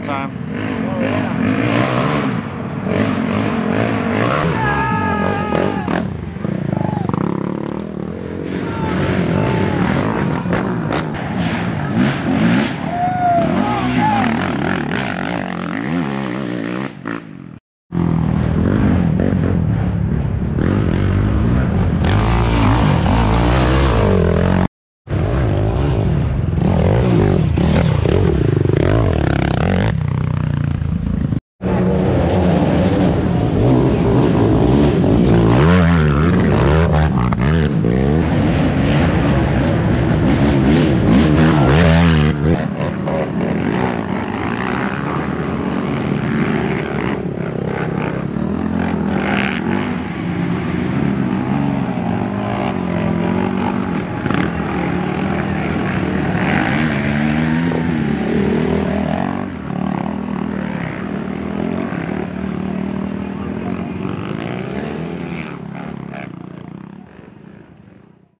plenty of time. Oh, yeah.